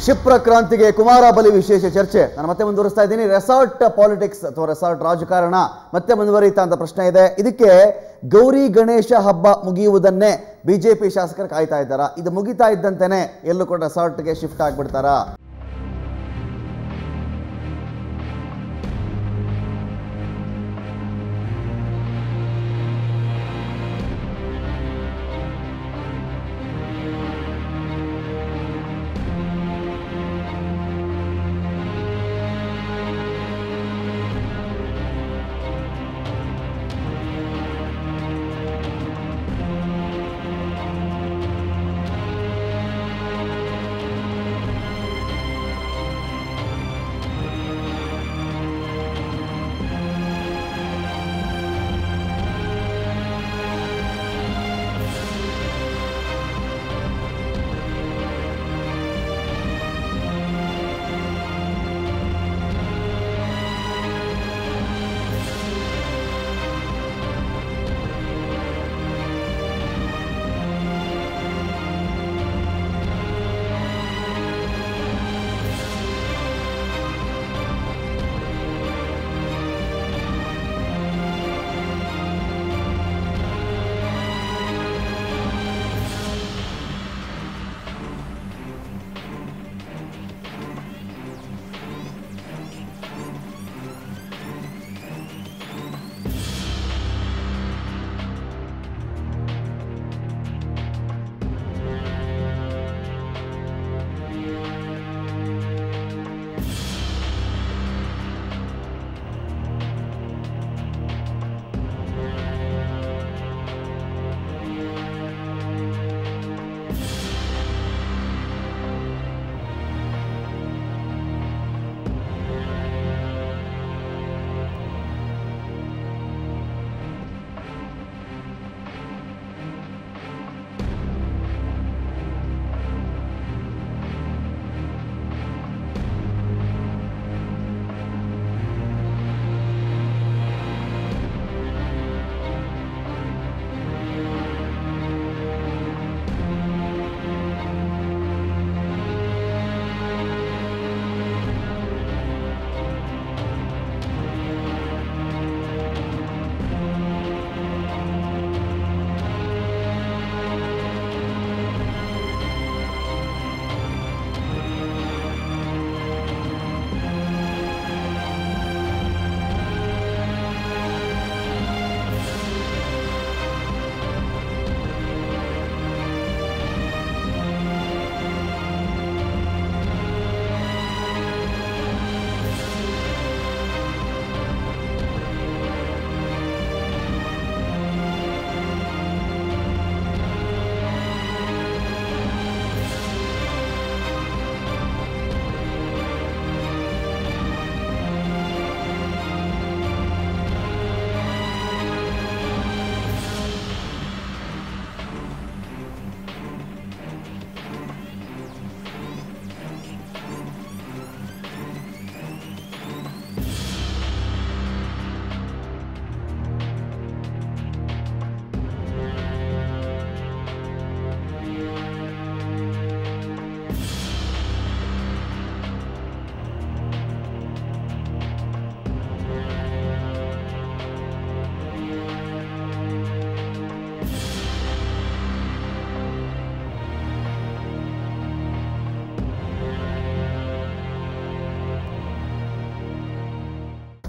ಕ್ಷಿಪ್ರ ಕ್ರಾಂತಿಗೆ ಕುಮಾರ ಬಲಿ ವಿಶೇಷ ಚರ್ಚೆ. ನಾನು ಮತ್ತೆ ಮುಂದುವರಿಸ್ತಾ ಇದ್ದೀನಿ. ರೆಸಾರ್ಟ್ ಪಾಲಿಟಿಕ್ಸ್ ಅಥವಾ ರೆಸಾರ್ಟ್ ರಾಜಕಾರಣ. ಮತ್ತೆ ಮುಂದುವರಿಯುತ್ತಾ ಅಂತ ಪ್ರಶ್ನೆ ಇದೆ. ಇದಕ್ಕೆ ಗೌರಿ ಗಣೇಶ ಹಬ್ಬ ಮುಗಿಯುವುದನ್ನೇ ಬಿಜೆಪಿ ಶಾಸಕರು ಕಾಯ್ತಾ ಇದ್ದಾರಾ? ಇದು ಮುಗಿತಾ ಇದ್ದಂತೆಯೇ ಎಲ್ಲೂ ಕೂಡ ರೆಸಾರ್ಟ್ಗೆ ಶಿಫ್ಟ್ ಆಗ್ಬಿಡ್ತಾರಾ?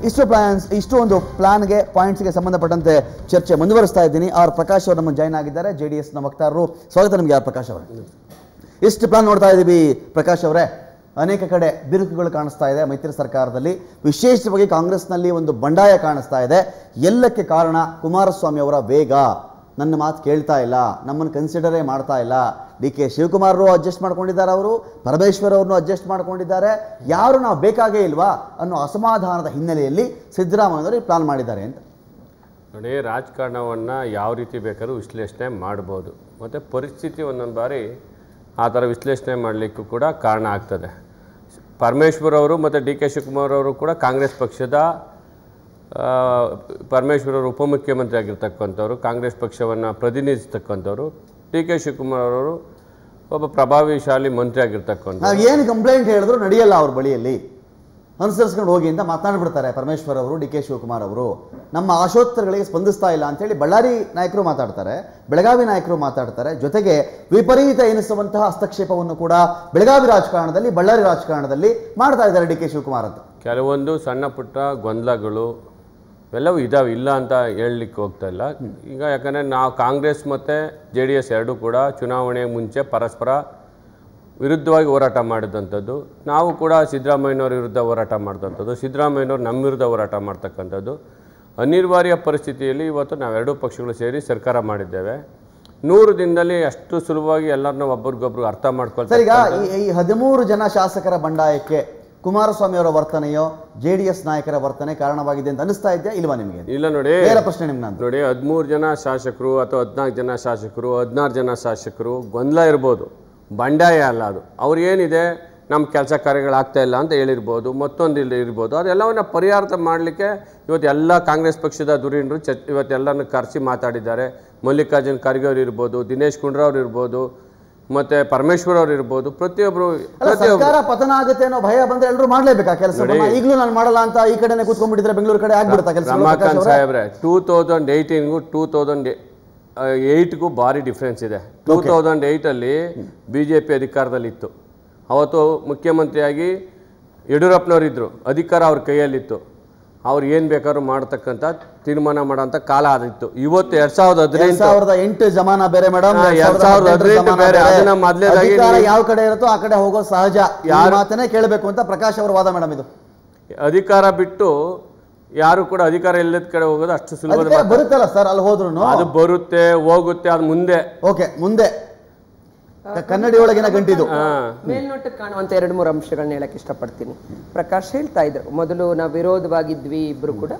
ಇಷ್ಟು ಪ್ಲಾನ್ಸ್ ಇಷ್ಟು ಒಂದು ಪ್ಲಾನ್ಗೆ ಪಾಯಿಂಟ್ಸ್ಗೆ ಸಂಬಂಧಪಟ್ಟಂತೆ ಚರ್ಚೆ ಮುಂದುವರಿಸ್ತಾ ಇದ್ದೀನಿ. ಆರ್ ಪ್ರಕಾಶ್ ಅವರು ನಮ್ಮ ಜಾಯ್ನ್ ಆಗಿದ್ದಾರೆ. ಜೆ ಡಿ ಎಸ್ನ ವಕ್ತಾರರು. ಸ್ವಾಗತ ನಿಮಗೆ ಆರ್ ಪ್ರಕಾಶ್ ಅವರೇ. ಇಷ್ಟು ಪ್ಲಾನ್ ನೋಡ್ತಾ ಇದ್ದೀವಿ ಪ್ರಕಾಶ್ ಅವರೇ. ಅನೇಕ ಕಡೆ ಬಿರುಕುಗಳು ಕಾಣಿಸ್ತಾ ಇದೆ ಮೈತ್ರಿ ಸರ್ಕಾರದಲ್ಲಿ. ವಿಶೇಷವಾಗಿ ಕಾಂಗ್ರೆಸ್ನಲ್ಲಿ ಒಂದು ಬಂಡಾಯ ಕಾಣಿಸ್ತಾ ಇದೆ. ಎಲ್ಲಕ್ಕೆ ಕಾರಣ ಕುಮಾರಸ್ವಾಮಿ ಅವರ ವೇಗ. ನನ್ನ ಮಾತು ಕೇಳ್ತಾ ಇಲ್ಲ, ನಮ್ಮನ್ನು ಕನ್ಸಿಡರೇ ಮಾಡ್ತಾ ಇಲ್ಲ. ಡಿ ಕೆ ಶಿವಕುಮಾರರು ಅಡ್ಜಸ್ಟ್ ಮಾಡ್ಕೊಂಡಿದ್ದಾರೆ ಅವರು ಪರಮೇಶ್ವರ್ ಅವ್ರನ್ನು ಅಡ್ಜಸ್ಟ್ ಮಾಡ್ಕೊಂಡಿದ್ದಾರೆ. ಯಾರು ನಾವು ಬೇಕಾಗೇ ಇಲ್ವಾ ಅನ್ನೋ ಅಸಮಾಧಾನದ ಹಿನ್ನೆಲೆಯಲ್ಲಿ ಸಿದ್ದರಾಮಯ್ಯವರು ಈ ಪ್ಲಾನ್ ಮಾಡಿದ್ದಾರೆ ಅಂತ. ನೋಡಿ, ರಾಜಕಾರಣವನ್ನು ಯಾವ ರೀತಿ ಬೇಕಾದ್ರೂ ವಿಶ್ಲೇಷಣೆ ಮಾಡ್ಬೋದು. ಮತ್ತು ಪರಿಸ್ಥಿತಿ ಒಂದೊಂದು ಬಾರಿ ಆ ಥರ ವಿಶ್ಲೇಷಣೆ ಮಾಡಲಿಕ್ಕೂ ಕೂಡ ಕಾರಣ ಆಗ್ತದೆ. ಪರಮೇಶ್ವರ್ ಅವರು ಮತ್ತು ಡಿ ಕೆ ಶಿವಕುಮಾರ್ ಅವರು ಕೂಡ ಕಾಂಗ್ರೆಸ್ ಪಕ್ಷದ ಆ, ಪರಮೇಶ್ವರ್ ಅವರು ಉಪಮುಖ್ಯಮಂತ್ರಿ ಆಗಿರ್ತಕ್ಕಂಥವ್ರು ಕಾಂಗ್ರೆಸ್ ಪಕ್ಷವನ್ನು ಪ್ರತಿನಿಧಿಸ್ತಕ್ಕಂಥವ್ರು ಡಿ ಕೆ ಶಿವಕುಮಾರ್ ಅವರು ಒಬ್ಬ ಪ್ರಭಾವಿಶಾಲಿ ಮಂತ್ರಿ ಆಗಿರ್ತಕ್ಕಂಥ ನಾವು ಏನು ಕಂಪ್ಲೇಂಟ್ ಹೇಳಿದ್ರು ನಡೆಯಲ್ಲ ಅವ್ರ ಬಳಿಯಲ್ಲಿ. ಅನುಸರಿಸ್ಕೊಂಡು ಹೋಗಿ ಅಂತ ಮಾತನಾಡ್ಬಿಡ್ತಾರೆ ಪರಮೇಶ್ವರ್ ಅವರು ಡಿ ಕೆ ಶಿವಕುಮಾರ್ ಅವರು. ನಮ್ಮ ಆಶೋತ್ತರಗಳಿಗೆ ಸ್ಪಂದಿಸ್ತಾ ಇಲ್ಲ ಅಂತೇಳಿ ಬಳ್ಳಾರಿ ನಾಯಕರು ಮಾತಾಡ್ತಾರೆ ಬೆಳಗಾವಿ ನಾಯಕರು ಮಾತಾಡ್ತಾರೆ. ಜೊತೆಗೆ ವಿಪರೀತ ಎನಿಸುವಂತಹ ಹಸ್ತಕ್ಷೇಪವನ್ನು ಕೂಡ ಬೆಳಗಾವಿ ರಾಜಕಾರಣದಲ್ಲಿ ಬಳ್ಳಾರಿ ರಾಜಕಾರಣದಲ್ಲಿ ಮಾಡ್ತಾ ಇದ್ದಾರೆ ಡಿ ಕೆ ಶಿವಕುಮಾರ್ ಅಂತ. ಕೆಲವೊಂದು ಸಣ್ಣ ಪುಟ್ಟ ಗೊಂದಲಗಳು ಎಲ್ಲವೂ ಇದಾವೆ, ಇಲ್ಲ ಅಂತ ಹೇಳಲಿಕ್ಕೆ ಹೋಗ್ತಾ ಇಲ್ಲ. ಈಗ ಯಾಕಂದರೆ ನಾವು ಕಾಂಗ್ರೆಸ್ ಮತ್ತು ಜೆ ಡಿ ಎಸ್ ಎರಡೂ ಕೂಡ ಚುನಾವಣೆ ಮುಂಚೆ ಪರಸ್ಪರ ವಿರುದ್ಧವಾಗಿ ಹೋರಾಟ ಮಾಡಿದಂಥದ್ದು. ನಾವು ಕೂಡ ಸಿದ್ದರಾಮಯ್ಯನವ್ರ ವಿರುದ್ಧ ಹೋರಾಟ ಮಾಡಿದಂಥದ್ದು, ಸಿದ್ದರಾಮಯ್ಯನವ್ರು ನಮ್ಮ ವಿರುದ್ಧ ಹೋರಾಟ ಮಾಡ್ತಕ್ಕಂಥದ್ದು. ಅನಿವಾರ್ಯ ಪರಿಸ್ಥಿತಿಯಲ್ಲಿ ಇವತ್ತು ನಾವೆರಡೂ ಪಕ್ಷಗಳು ಸೇರಿ ಸರ್ಕಾರ ಮಾಡಿದ್ದೇವೆ. ನೂರು ದಿನದಲ್ಲಿ ಅಷ್ಟು ಸುಲಭವಾಗಿ ಎಲ್ಲರನ್ನ ಒಬ್ಬರಿಗೊಬ್ರು ಅರ್ಥ ಮಾಡ್ಕೊಳ್ತಾರೆ ಈಗ ಈ ಹದಿಮೂರು ಜನ ಶಾಸಕರ ಬಂಡಾಯಕ್ಕೆ ಕುಮಾರಸ್ವಾಮಿ ಅವರ ವರ್ತನೆಯೋ ಜೆ ಡಿ ಎಸ್ ನಾಯಕರ ವರ್ತನೆ ಕಾರಣವಾಗಿದೆ ಅಂತ ಅನಿಸ್ತಾ ಇದೆಯಾ ಇಲ್ವಾ ನಿಮಗೆ? ಇಲ್ಲ ನೋಡಿ. ಪ್ರಶ್ನೆ ನಿಮ್ಗೆ ನೋಡಿ ಹದಿಮೂರು ಜನ ಶಾಸಕರು ಅಥವಾ ಹದಿನಾಲ್ಕು ಜನ ಶಾಸಕರು ಹದಿನಾರು ಜನ ಶಾಸಕರು ಗೊಂದಲ ಇರ್ಬೋದು. ಬಂಡಾಯ ಅಲ್ಲ ಅದು. ಅವ್ರು ಏನಿದೆ ನಮ್ಮ ಕೆಲಸ ಕಾರ್ಯಗಳಾಗ್ತಾ ಇಲ್ಲ ಅಂತ ಹೇಳಿರ್ಬೋದು ಮತ್ತೊಂದು ಇಲ್ಲಿ ಇರ್ಬೋದು. ಅದೆಲ್ಲವನ್ನು ಪರಿಹಾರ ಮಾಡಲಿಕ್ಕೆ ಇವತ್ತು ಎಲ್ಲ ಕಾಂಗ್ರೆಸ್ ಪಕ್ಷದ ಧುರೀಣರು ಚ ಇವತ್ತೆಲ್ಲರನ್ನು ಕರೆಸಿ ಮಾತಾಡಿದ್ದಾರೆ. ಮಲ್ಲಿಕಾರ್ಜುನ್ ಖರ್ಗೆ ಅವ್ರು ಇರ್ಬೋದು ದಿನೇಶ್ ಗುಂಡ್ರವ್ರು ಇರ್ಬೋದು ಮತ್ತು ಪರಮೇಶ್ವರ್ ಅವ್ರು ಇರ್ಬೋದು ಪ್ರತಿಯೊಬ್ಬರು ಸರ್ಕಾರ ಪತನ ಆಗುತ್ತೆ ಅನ್ನೋ ಭಯ ಬಂದ್ರೆ ಎಲ್ಲರೂ ಮಾಡ್ಲೇಬೇಕಾ ಕೆಲಸ? ಈಗಲೂ ನಾನು ಮಾಡಲ್ಲ ಅಂತ ಈ ಕಡೆನೆ ಕೂತ್ಕೊಂಡ್ಬಿಟ್ಟಿದ್ರೆ ಬೆಂಗಳೂರು ಕಡೆ ಆಗ್ಬಿಡ್ತಾ ಕೆಲಸ ರಮಾಕಾಂತ್ ಸಾಹೇಬ್ರೆ ಟೂ ತೌಸಂಡ್ ಏಯ್ಟೀನ್ಗೂ ಟೂ ತೌಸಂಡ್ ಏಯ್ಟ್ಗೂ ಭಾರಿ ಡಿಫ್ರೆನ್ಸ್ ಇದೆ. ಟೂ ತೌಸಂಡ್ ಏಯ್ಟಲ್ಲಿ ಬಿ ಜೆ ಪಿ ಅಧಿಕಾರದಲ್ಲಿತ್ತು. ಅವತ್ತು ಮುಖ್ಯಮಂತ್ರಿಯಾಗಿ ಯಡಿಯೂರಪ್ಪನವರಿದ್ದರು ಅಧಿಕಾರ ಅವ್ರ ಕೈಯಲ್ಲಿತ್ತು. ಅವ್ರು ಏನು ಬೇಕಾದ್ರೂ ಮಾಡ್ತಕ್ಕಂಥ ತೀರ್ಮಾನ ಮಾಡೋಂಥ ಕಾಲ ಆದಿತ್ತು. ಇವತ್ತು ಎರಡ್ ಸಾವಿರದ ಹದಿನೆಂಟು ಸಾವಿರದ ಎಂಟು ಜಮಾನ ಬೇರೆ ಮೇಡಮ್ ಹಾ, ಎರಡ್ ಸಾವಿರದ ಹದಿನೆಂಟು ಬೇರೆ. ಅದನ್ನ ಮೊದ್ಲೇದಾಗಿ ಯಾವ ಕಡೆ ಇರುತ್ತೋ ಆ ಕಡೆ ಹೋಗೋ ಸಹಜ. ಯಾರ ಮಾತನೇ ಕೇಳಬೇಕು ಅಂತ ಪ್ರಕಾಶ್ ಅವರು ವಾದ ಮೇಡಮ್ ಇದು. ಅಧಿಕಾರ ಬಿಟ್ಟು ಯಾರು ಕೂಡ ಅಧಿಕಾರ ಇಲ್ಲದ ಕಡೆ ಹೋಗೋದು ಅಷ್ಟು ಸುಲಭ. ಬರುತ್ತಲ್ಲ ಸರ್ ಅಲ್ಲಿ ಹೋದ್ರು ಅದು ಬರುತ್ತೆ ಹೋಗುತ್ತೆ ಅದ್ ಮುಂದೆ. ಓಕೆ ಮುಂದೆ. ಕನ್ನಡಿ ಒಳಗಿನ ಗಂಟಿದು. ಮೇಲ್ನೋಟಕ್ಕೆ ಕಾಣುವಂತ ಎರಡು ಮೂರು ಅಂಶಗಳನ್ನ ಹೇಳಕ್ ಇಷ್ಟಪಡ್ತೀನಿ. ಪ್ರಕಾಶ್ ಹೇಳ್ತಾ ಇದ್ರು ಮೊದಲು ನಾವು ವಿರೋಧವಾಗಿದ್ವಿ ಇಬ್ರು ಕೂಡ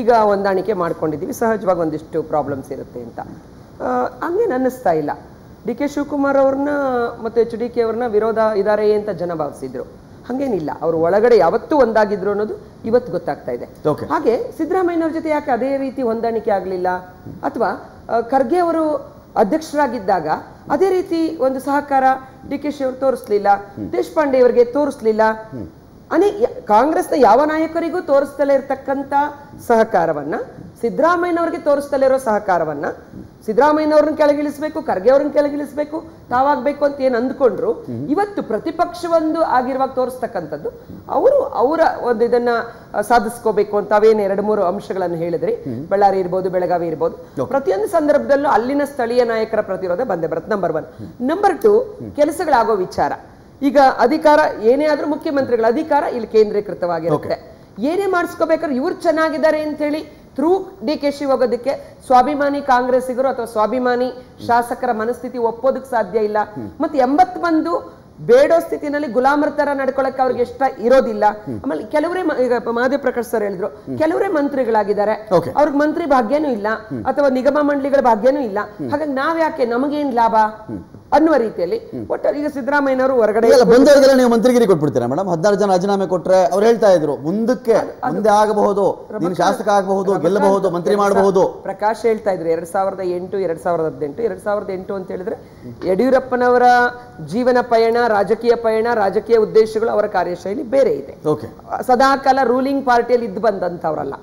ಈಗ ಹೊಂದಾಣಿಕೆ ಮಾಡ್ಕೊಂಡಿದ್ದೀವಿ ಸಹಜವಾಗಿ ಒಂದಿಷ್ಟು ಪ್ರಾಬ್ಲಮ್ಸ್ ಇರುತ್ತೆ ಅಂತ. ಹಂಗೇನ್ ಅನ್ನಿಸ್ತಾ ಇಲ್ಲ. ಡಿ ಕೆ ಶಿವಕುಮಾರ್ ಅವ್ರನ್ನ ಮತ್ತೆ ಎಚ್ ಡಿ ಕೆ ಅವ್ರನ್ನ ವಿರೋಧ ಇದಾರೆ ಅಂತ ಜನ ಭಾವಿಸಿದ್ರು. ಹಂಗೇನಿಲ್ಲ ಅವರು ಒಳಗಡೆ ಯಾವತ್ತೂ ಒಂದಾಗಿದ್ರು ಅನ್ನೋದು ಇವತ್ತು ಗೊತ್ತಾಗ್ತಾ ಇದೆ. ಹಾಗೆ ಸಿದ್ದರಾಮಯ್ಯನವ್ರ ಜೊತೆ ಯಾಕೆ ಅದೇ ರೀತಿ ಹೊಂದಾಣಿಕೆ ಆಗಲಿಲ್ಲ? ಅಥವಾ ಖರ್ಗೆ ಅವರು ಅಧ್ಯಕ್ಷರಾಗಿದ್ದಾಗ ಅದೇ ರೀತಿ ಒಂದು ಸಹಕಾರ ಡಿ ಕೆ ಶಿ ಅವರು ತೋರಿಸ್ಲಿಲ್ಲ, ದೇಶಪಾಂಡೆ ಅವರಿಗೆ ತೋರಿಸ್ಲಿಲ್ಲ. ಅನೇ ಕಾಂಗ್ರೆಸ್ನ ಯಾವ ನಾಯಕರಿಗೂ ತೋರಿಸ್ತಲೇ ಇರತಕ್ಕಂತ ಸಹಕಾರವನ್ನ, ಸಿದ್ದರಾಮಯ್ಯನವರಿಗೆ ತೋರಿಸ್ತಲೇ ಇರೋ ಸಹಕಾರವನ್ನ ಸಿದ್ದರಾಮಯ್ಯನವ್ರನ್ನ ಕೆಳಗಿಳಿಸ್ಬೇಕು ಖರ್ಗೆ ಅವ್ರನ್ನ ಕೆಳಗಿಳಿಸ್ಬೇಕು ತಾವಾಗಬೇಕು ಅಂತ ಏನು ಅಂದ್ಕೊಂಡ್ರು ಇವತ್ತು ಪ್ರತಿಪಕ್ಷವೊಂದು ಆಗಿರುವಾಗ ತೋರಿಸ್ತಕ್ಕಂಥದ್ದು ಅವರು ಅವರ ಒಂದು ಇದನ್ನ ಸಾಧಿಸ್ಕೋಬೇಕು ಅಂತ ಅವೇನು ಎರಡು ಮೂರು ಅಂಶಗಳನ್ನು ಹೇಳಿದ್ರಿ. ಬಳ್ಳಾರಿ ಇರ್ಬೋದು ಬೆಳಗಾವಿ ಇರ್ಬೋದು. ಪ್ರತಿಯೊಂದು ಸಂದರ್ಭದಲ್ಲೂ ಅಲ್ಲಿನ ಸ್ಥಳೀಯ ನಾಯಕರ ಪ್ರತಿರೋಧ ಬಂದೇ ಬರುತ್ತೆ ನಂಬರ್ ಒನ್ ನಂಬರ್ ಟು ಕೆಲಸಗಳಾಗೋ ವಿಚಾರ. ಈಗ ಅಧಿಕಾರ ಏನೇ ಆದ್ರೂ ಮುಖ್ಯಮಂತ್ರಿಗಳ ಅಧಿಕಾರ ಇಲ್ಲಿ ಕೇಂದ್ರೀಕೃತವಾಗಿರುತ್ತೆ. ಏನೇ ಮಾಡಿಸ್ಕೋಬೇಕಾದ್ರೆ ಇವ್ರು ಚೆನ್ನಾಗಿದ್ದಾರೆ ಅಂತ ಹೇಳಿ ಥ್ರೂ ಡಿ ಕೆ ಶಿ ಹೋಗೋದಕ್ಕೆ ಸ್ವಾಭಿಮಾನಿ ಕಾಂಗ್ರೆಸ್ಸಿಗರು ಅಥವಾ ಸ್ವಾಭಿಮಾನಿ ಶಾಸಕರ ಮನಸ್ಥಿತಿ ಒಪ್ಪೋದಕ್ಕೆ ಸಾಧ್ಯ ಇಲ್ಲ ಮತ್ತೆ ಎಂಬತ್ ಬಂದು ಬೇಡೋ ಸ್ಥಿತಿನಲ್ಲಿ ಗುಲಾಮರ ತರ ನಡ್ಕೊಳಕ್ಕೆ ಅವ್ರಿಗೆ ಇಷ್ಟ ಇರೋದಿಲ್ಲ ಆಮೇಲೆ ಕೆಲವರೇ ಈಗ ಮಹಾದೇವ್ ಪ್ರಕಾಶ್ ಸರ್ ಹೇಳಿದ್ರು ಕೆಲವರೇ ಮಂತ್ರಿಗಳಾಗಿದ್ದಾರೆ. ಅವ್ರಿಗೆ ಮಂತ್ರಿ ಭಾಗ್ಯನೂ ಇಲ್ಲ ಅಥವಾ ನಿಗಮ ಮಂಡಳಿಗಳ ಭಾಗ್ಯನೂ ಇಲ್ಲ ಹಾಗಾಗಿ ನಾವ್ ಯಾಕೆ ನಮಗೇನ್ ಲಾಭ ಅನ್ನುವ ರೀತಿಯಲ್ಲಿ. ಒಟ್ಟಾರೆ ಈಗ ಸಿದ್ದರಾಮಯ್ಯನವರು ಹೊರಗಡೆ ಬಂದವರಿಗೆಲ್ಲ ನೀವು ಮಂತ್ರಿಗಿರಿ ಕೊಟ್ಬಿಡ್ತೀರಾ ಮೇಡಮ್? ಹದಿನಾರು ಜನ ರಾಜೀನಾಮೆ ಕೊಟ್ರೆ ಅವ್ರು ಹೇಳ್ತಾ ಇದ್ರು ಮುಂದಕ್ಕೆ ಮುಂದೆ ಆಗಬಹುದು ನೀನು ಶಾಸಕ ಆಗಬಹುದು ಗೆಲ್ಲಬಹುದು ಮಂತ್ರಿ ಮಾಡಬಹುದು. ಪ್ರಕಾಶ್ ಹೇಳ್ತಾ ಇದ್ರು ಎರಡ್ ಸಾವಿರದ ಎಂಟು ಎರಡ್ ಸಾವಿರದ ಹದಿನೆಂಟು ಎರಡ್ ಸಾವಿರದ ಎಂಟು ಅಂತ ಹೇಳಿದ್ರೆ ಯಡಿಯೂರಪ್ಪನವರ ಜೀವನ ಪಯಣ ರಾಜಕೀಯ ಪಯಣ ರಾಜಕೀಯ ಉದ್ದೇಶಗಳು ಅವರ ಕಾರ್ಯಶೈಲಿ ಬೇರೆ ಇದೆ. ಸದಾಕಾಲ ರೂಲಿಂಗ್ ಪಾರ್ಟಿಯಲ್ಲಿ ಇದ್ದು ಬಂದಂತವ್ರಲ್ಲ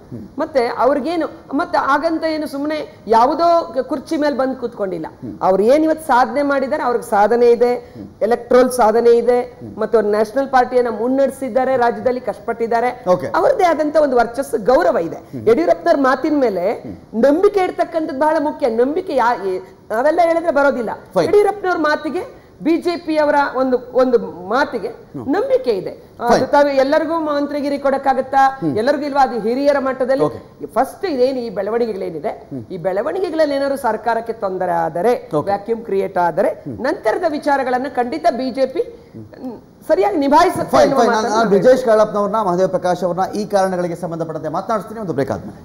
ಮತ್ತೆ ಅವ್ರಿಗೇನು ಮತ್ತೆ ಹಾಗಂತ ಏನು ಸುಮ್ಮನೆ ಯಾವುದೋ ಕುರ್ಚಿ ಮೇಲೆ ಬಂದು ಕೂತ್ಕೊಂಡಿಲ್ಲ. ಅವ್ರು ಏನ್ ಇವತ್ತು ಸಾಧನೆ ಮಾಡಿದ್ದಾರೆ? ಅವ್ರಿಗೆ ಸಾಧನೆ ಇದೆ ಎಲೆಕ್ಟ್ರೋಲ್ ಸಾಧನೆ ಇದೆ ಮತ್ತು ನ್ಯಾಷನಲ್ ಪಾರ್ಟಿಯನ್ನ ಮುನ್ನಡೆಸಿದ್ದಾರೆ ರಾಜ್ಯದಲ್ಲಿ ಕಷ್ಟಪಟ್ಟಿದ್ದಾರೆ. ಅವರದೇ ಅವ್ರದ್ದೇ ಆದಂತ ಒಂದು ವರ್ಚಸ್ಸು ಗೌರವ ಇದೆ. ಯಡಿಯೂರಪ್ಪನವ್ರ ಮಾತಿನ ಮೇಲೆ ನಂಬಿಕೆ ಇಡ್ತಕ್ಕಂಥದ್ದು ಬಹಳ ಮುಖ್ಯ. ನಂಬಿಕೆ ಯಾ ನಾವೆಲ್ಲ ಹೇಳಿದ್ರೆ ಬರೋದಿಲ್ಲ. ಯಡಿಯೂರಪ್ಪನವ್ರ ಮಾತಿಗೆ ಬಿಜೆಪಿಯವರ ಒಂದು ಒಂದು ಮಾತಿಗೆ ನಂಬಿಕೆ ಇದೆ. ತಾವು ಎಲ್ಲರಿಗೂ ಮಂತ್ರಿಗಿರಿ ಕೊಡಕ್ಕಾಗತ್ತಾ? ಎಲ್ಲರಿಗೂ ಇಲ್ವಾ? ಅದು ಹಿರಿಯರ ಮಟ್ಟದಲ್ಲಿ ಫಸ್ಟ್ ಇದೇನು ಈ ಬೆಳವಣಿಗೆಗಳೇನಿದೆ? ಈ ಬೆಳವಣಿಗೆಗಳಲ್ಲಿ ಏನಾದ್ರು ಸರ್ಕಾರಕ್ಕೆ ತೊಂದರೆ ಆದರೆ ವ್ಯಾಕ್ಯೂಮ್ ಕ್ರಿಯೇಟ್ ಆದರೆ ನಂತರದ ವಿಚಾರಗಳನ್ನ ಖಂಡಿತ ಬಿಜೆಪಿ ಸರಿಯಾಗಿ ನಿಭಾಯಿಸುತ್ತೆ ಬ್ರಿಜೇಶ್ ಕಾಳಪ್ಪನವ್ರನ್ನ ಮಹದೇವ್ ಪ್ರಕಾಶ್ ಅವ್ರನ್ನ ಈ ಕಾರಣಗಳಿಗೆ ಸಂಬಂಧಪಟ್ಟಂತೆ ಮಾತನಾಡಿಸ್ತೀನಿ. ಒಂದು ಬ್ರೇಕ್ ಆದ್ಮೇಲೆ.